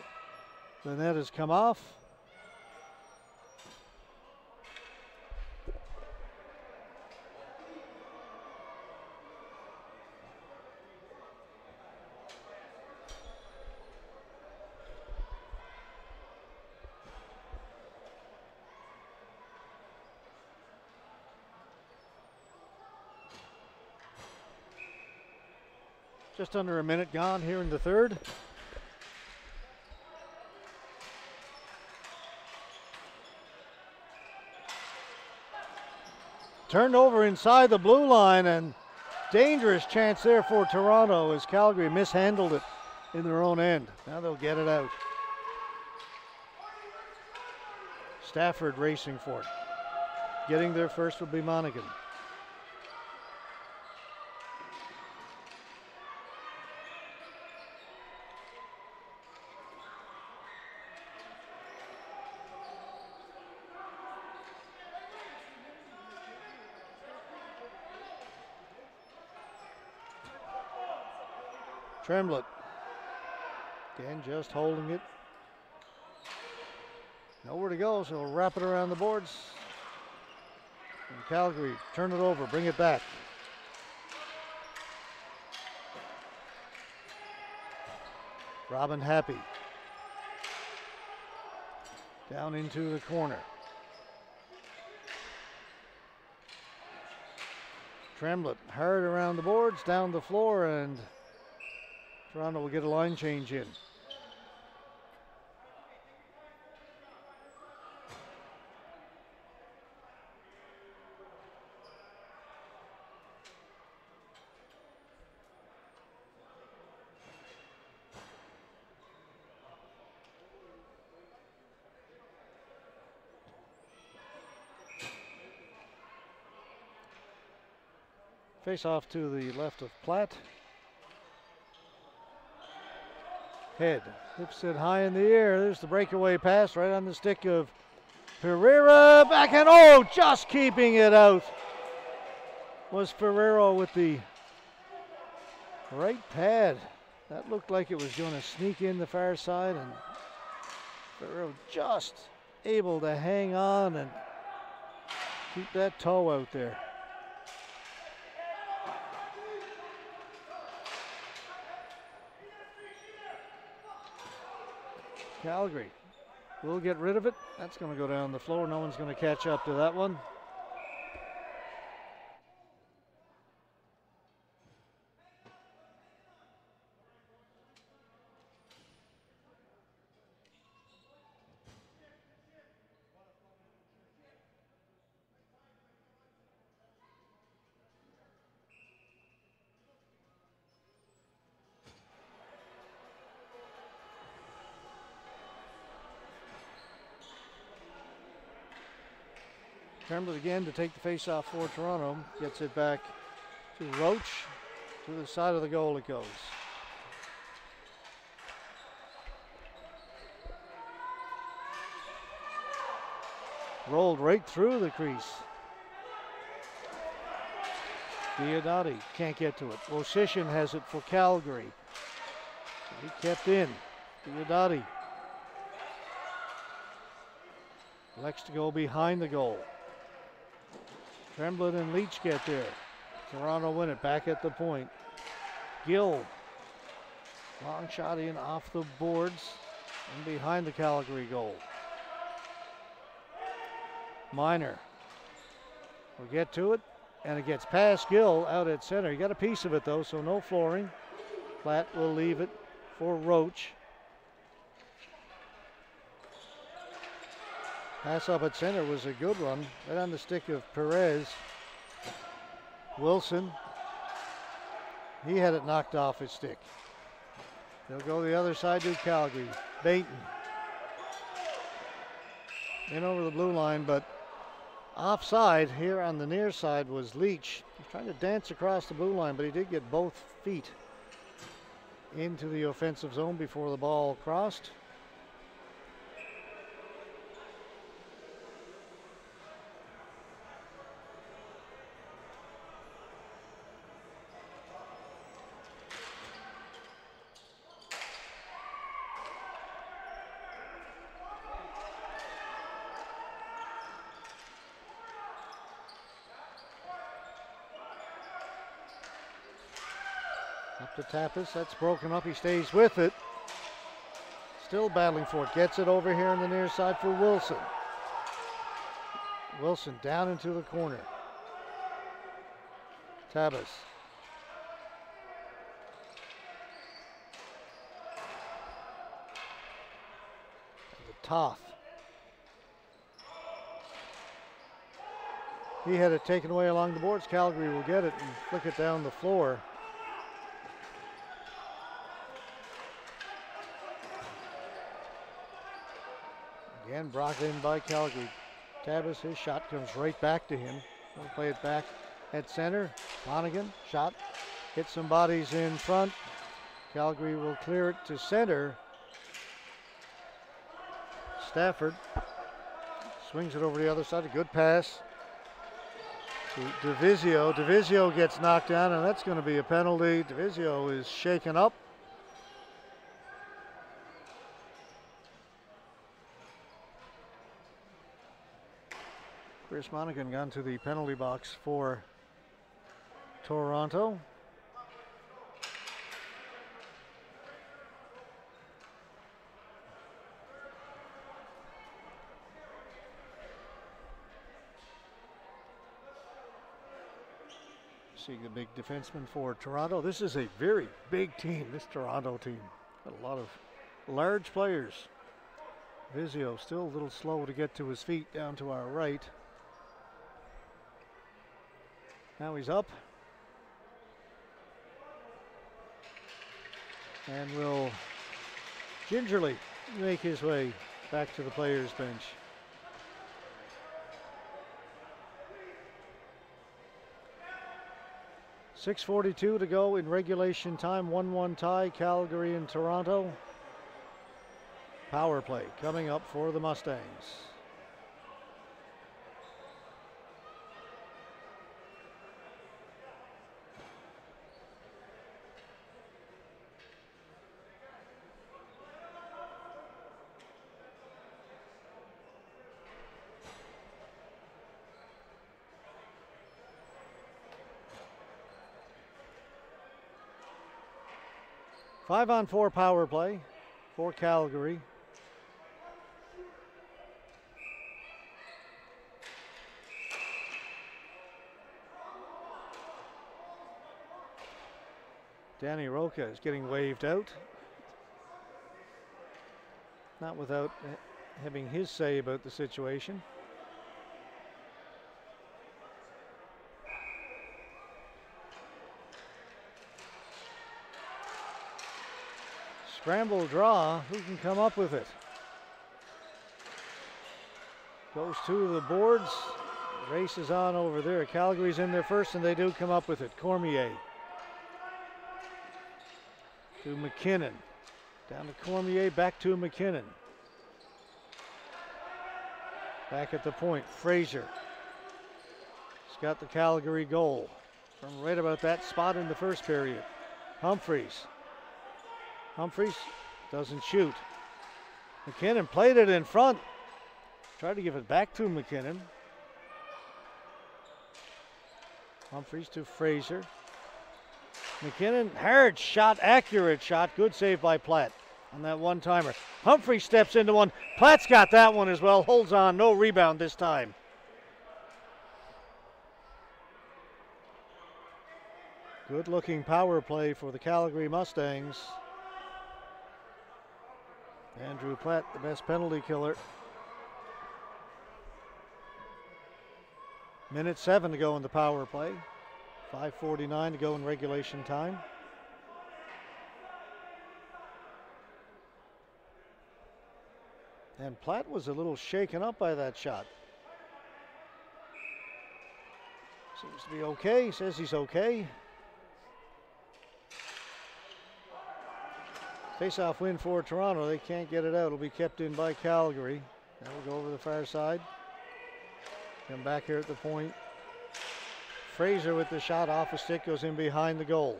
The net has come off. Just under a minute gone here in the third. Turned over inside the blue line and dangerous chance there for Toronto as Calgary mishandled it in their own end. Now they'll get it out. Stafford racing for it. Getting there first will be Monaghan. Tremlett. Again, just holding it. Nowhere to go, so we'll wrap it around the boards. And Calgary, turn it over, bring it back. Robin Happy. Down into the corner. Tremlett hard around the boards, down the floor, and Toronto will get a line change in. Face off to the left of Platt. Head lifts it high in the air. There's the breakaway pass right on the stick of Pereira. Back and oh, just keeping it out was Ferrero with the right pad. That looked like it was going to sneak in the far side, and Ferrero just able to hang on and keep that toe out there. Calgary will get rid of it. That's going to go down the floor. No one's going to catch up to that one. Again to take the face off for Toronto. Gets it back to Roach. To the side of the goal it goes. Rolled right through the crease. Diodati can't get to it. Wosishin has it for Calgary. He kept in. Diodati Likes to go behind the goal. Tremblin and Leach get there. Toronto win it back at the point. Gill. Long shot in off the boards and behind the Calgary goal. Miner will get to it, and it gets past Gill out at center. He got a piece of it though, so no flooring. Platt will leave it for Roach. Pass up at center was a good one, right on the stick of Perez. Wilson, he had it knocked off his stick. They'll go the other side to Calgary. Bainton in over the blue line, but offside here on the near side was Leach. He's trying to dance across the blue line, but he did get both feet into the offensive zone before the ball crossed. To That's broken up. He stays with it. Still battling for it. Gets it over here on the near side for Wilson. Wilson down into the corner. Tapas. The Toth. He had it taken away along the boards. Calgary will get it and flick it down the floor. Again, brought in by Calgary. Tabbas, his shot comes right back to him. He'll play it back at center. Monaghan, shot, hit some bodies in front. Calgary will clear it to center. Stafford swings it over the other side. A good pass to Divisio. Divisio gets knocked down, and that's going to be a penalty. Divisio is shaken up. Chris Monaghan gone to the penalty box for Toronto. Seeing the big defenseman for Toronto. This is a very big team, this Toronto team. Got a lot of large players. Vizio still a little slow to get to his feet down to our right. Now he's up. And will gingerly make his way back to the players' bench. Six forty-two to go in regulation time. One-one tie. Calgary and Toronto. Power play coming up for the Mustangs. Five on four power play for Calgary. Danny Roca is getting waved out. Not without having his say about the situation. Scramble draw. Who can come up with it? Goes to the boards. Races on over there. Calgary's in there first, and they do come up with it. Cormier. To McKinnon. Down to Cormier, back to McKinnon. Back at the point, Fraser. He's got the Calgary goal from right about that spot in the first period. Humphreys Humphreys doesn't shoot. McKinnon played it in front. Try to give it back to McKinnon. Humphreys to Fraser. McKinnon, hard shot, accurate shot. Good save by Platt on that one timer. Humphrey steps into one. Platt's got that one as well. Holds on, no rebound this time. Good looking power play for the Calgary Mustangs. Andrew Platt, the best penalty killer. Minute seven to go in the power play. 5.49 to go in regulation time. And Platt was a little shaken up by that shot. Seems to be okay. Says he's okay. Face-off win for Toronto. They can't get it out. It'll be kept in by Calgary. That'll go over the far side. Come back here at the point. Fraser with the shot off a stick goes in behind the goal.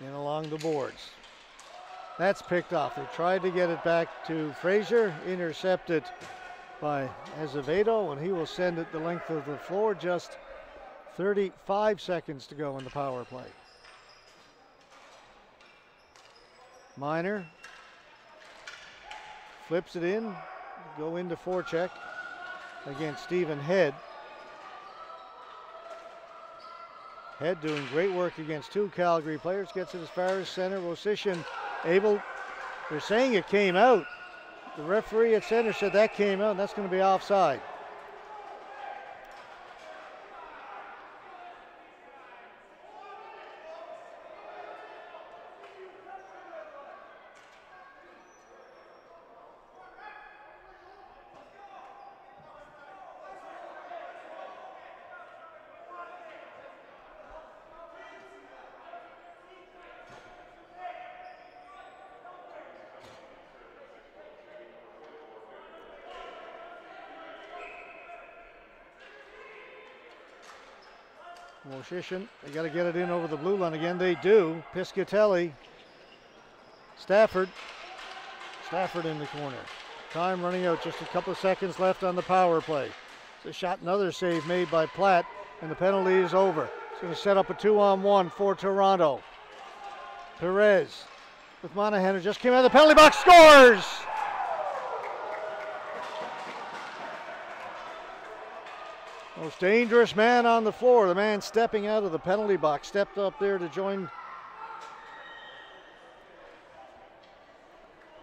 And along the boards. That's picked off. They tried to get it back to Fraser, intercepted by Azevedo, and he will send it the length of the floor just 35 seconds to go in the power play. Miner flips it in, go into forecheck against Stephen Head. Head doing great work against two Calgary players, gets it as far as center. Rosician able, they're saying it came out. The referee at center said that came out, that's going to be offside. Moshishin, they got to get it in over the blue line again. They do. Piscatelli, Stafford, Stafford in the corner. Time running out, just a couple of seconds left on the power play. It's a shot, another save made by Platt, and the penalty is over. It's going to set up a two on one for Toronto. Perez with Monaghan, who just came out of the penalty box, scores! Most dangerous man on the floor. The man stepping out of the penalty box, stepped up there to join.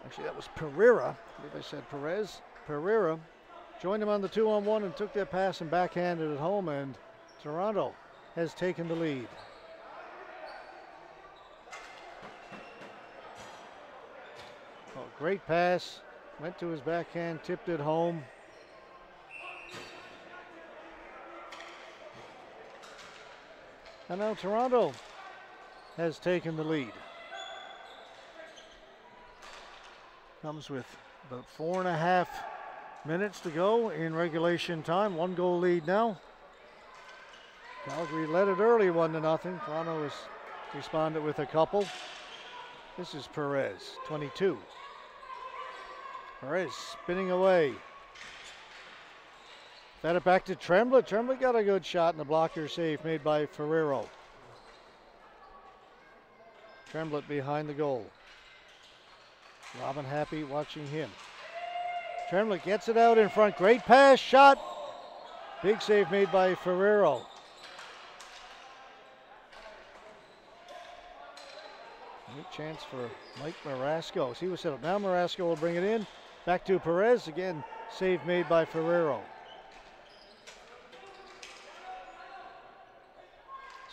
Actually, that was Pereira. I believe I said Perez. Pereira joined him on the two on one and took that pass and backhanded it home, and Toronto has taken the lead. Oh, great pass. Went to his backhand, tipped it home. And now Toronto has taken the lead. Comes with about four and a half minutes to go in regulation time. One goal lead now. Calgary led it early, one to nothing. Toronto has responded with a couple. This is Perez, 22. Perez spinning away. Fed it back to Tremblay. Tremblay got a good shot in the blocker save made by Ferrero. Tremblay behind the goal. Robin happy watching him. Tremblay gets it out in front. Great pass, shot. Big save made by Ferrero. Good chance for Mike Marasco. He was set up. Now Marasco will bring it in. Back to Perez. Again, save made by Ferrero.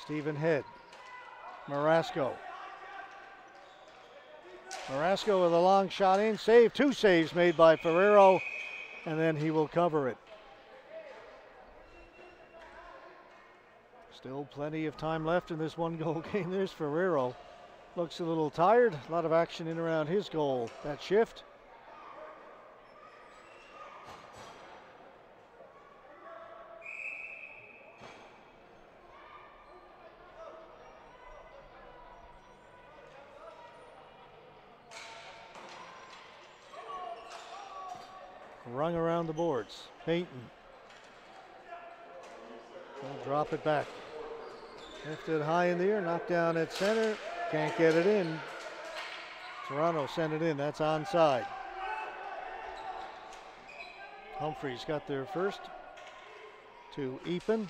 Stephen Head. Marasco. Marasco with a long shot in. Save. Two saves made by Ferrero. And then he will cover it. Still plenty of time left in this one goal *laughs* game. There's Ferrero. Looks a little tired. A lot of action in around his goal. That shift. Rung around the boards. Payton. will drop it back. Lifted high in the air, knocked down at center. Can't get it in. Toronto sent it in. That's onside. Humphreys got there first to Epen.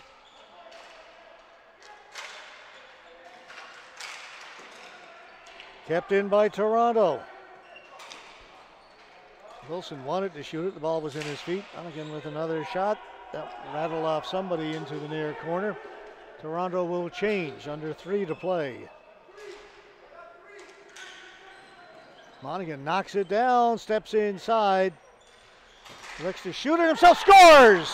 Kept in by Toronto. Wilson wanted to shoot it. The ball was in his feet. Donegan with another shot. That rattled off somebody into the near corner. Toronto will change under three to play. Monaghan knocks it down, steps inside. Looks to shoot it himself, scores!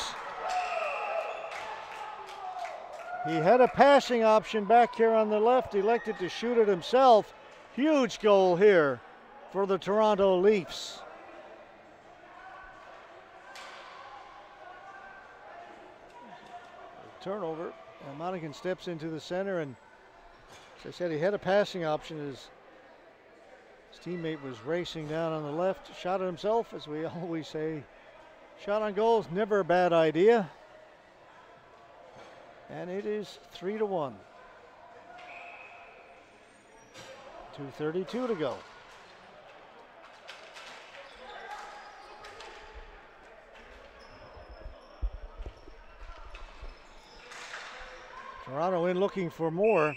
He had a passing option back here on the left, elected to shoot it himself. Huge goal here for the Toronto Leafs. Turnover, and Monaghan steps into the center, and as I said, he had a passing option. His, his teammate was racing down on the left, shot at himself, as we *laughs* always say. Shot on goal is never a bad idea. And it is three to one. 2.32 to go. Toronto in looking for more.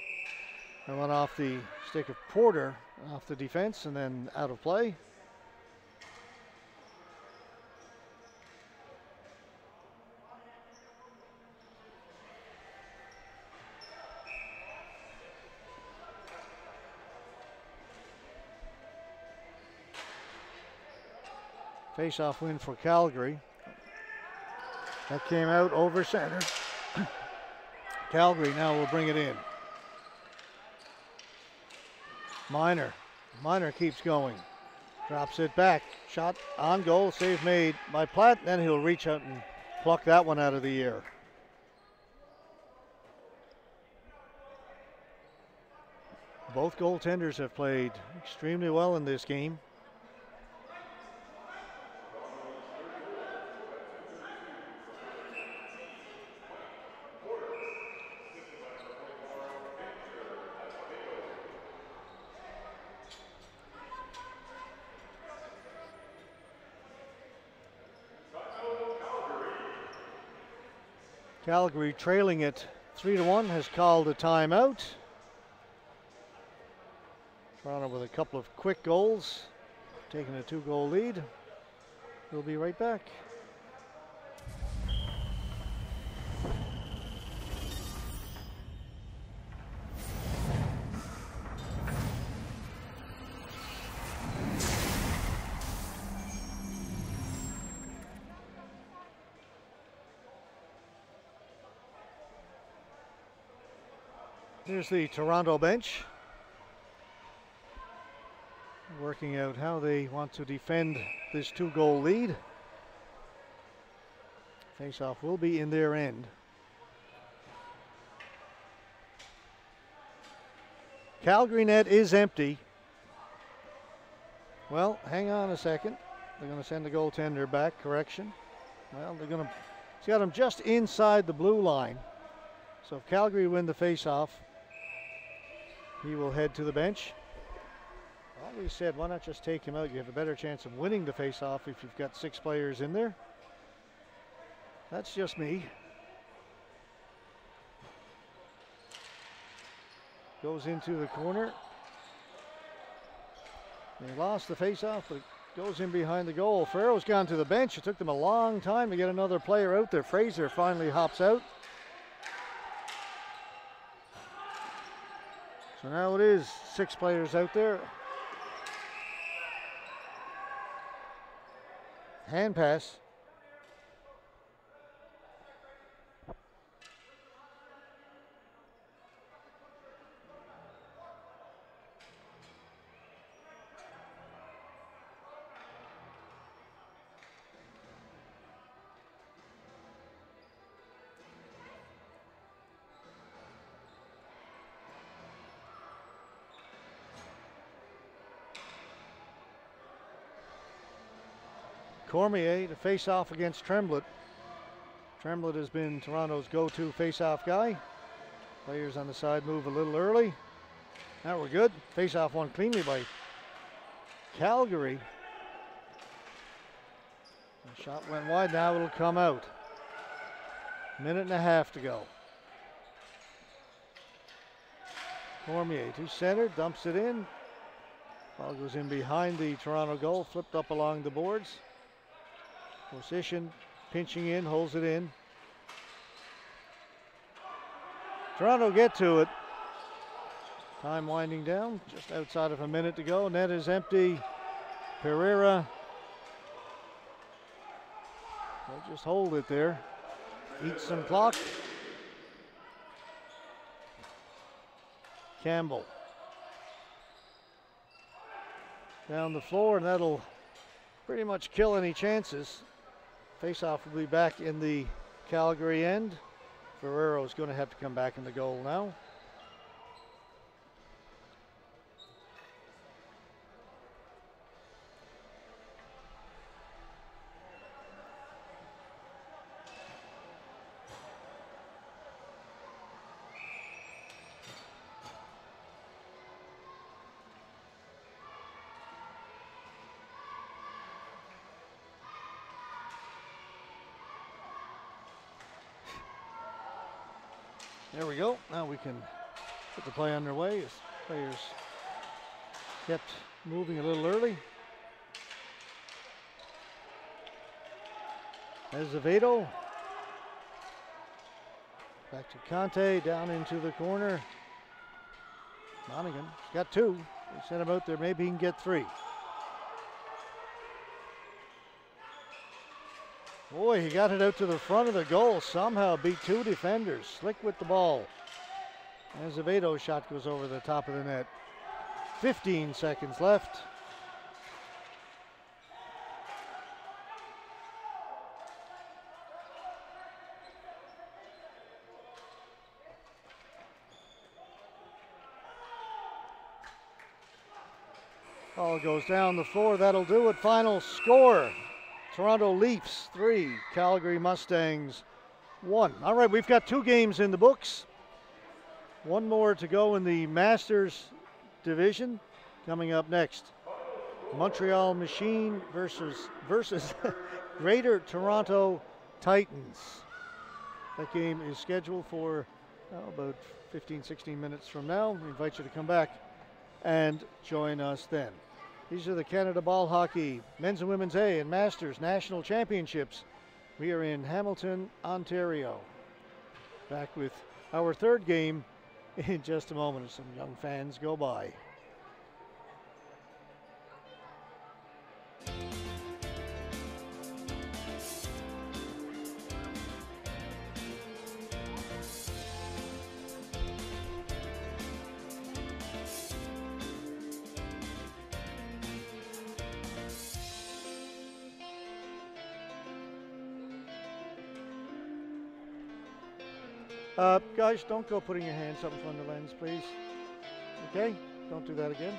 I went off the stick of Porter, off the defense, and then out of play. Face-off win for Calgary. That came out over center. Calgary now will bring it in. Miner. Miner keeps going. Drops it back. Shot on goal. Save made by Platt. Then he'll reach out and pluck that one out of the air. Both goaltenders have played extremely well in this game. Calgary trailing it three to one has called a timeout. Toronto with a couple of quick goals, taking a two goal lead. We'll be right back. Here's the Toronto bench. Working out how they want to defend this two goal lead. Faceoff will be in their end. Calgary net is empty. Well, hang on a second. They're going to send the goaltender back. Correction. Well, they're going to. He's got him just inside the blue line. So if Calgary win the faceoff, he will head to the bench. Always said, why not just take him out? You have a better chance of winning the faceoff if you've got six players in there. That's just me. Goes into the corner. They lost the faceoff, but goes in behind the goal. Farrell's gone to the bench. It took them a long time to get another player out there. Fraser finally hops out. So now it is six players out there. Hand pass. Cormier to face off against Tremblett. Tremblett has been Toronto's go to face off guy. Players on the side move a little early. Now we're good. Face off one cleanly by Calgary. The shot went wide. Now it'll come out. Minute and a half to go. Cormier to center, dumps it in. Ball goes in behind the Toronto goal, flipped up along the boards. Position, pinching in, holds it in. Toronto get to it. Time winding down, just outside of a minute to go. Net is empty. Pereira. They'll just hold it there. Eat some clock. Campbell. Down the floor, and that'll pretty much kill any chances. Faceoff will be back in the Calgary end. Ferrero is going to have to come back in the goal now. There we go. Now we can put the play underway as players kept moving a little early. Azevedo. Back to Conte, down into the corner. Monaghan he's got two. They sent him out there. Maybe he can get three. Boy, he got it out to the front of the goal. Somehow beat two defenders. Slick with the ball. Azevedo's shot goes over the top of the net. 15 seconds left. Ball goes down the floor. That'll do it. Final score Toronto Leafs three, Calgary Mustangs one. All right, we've got two games in the books. One more to go in the Masters division coming up next. Montreal Machine versus versus *laughs* Greater Toronto Titans. That game is scheduled for oh, about 15, 16 minutes from now. We invite you to come back and join us then. These are the Canada Ball Hockey Men's and Women's A and Masters National Championships. We are in Hamilton, Ontario. Back with our third game *laughs* in just a moment as some young fans go by. Guys, don't go putting your hands up in front of the lens, please. Okay? Don't do that again.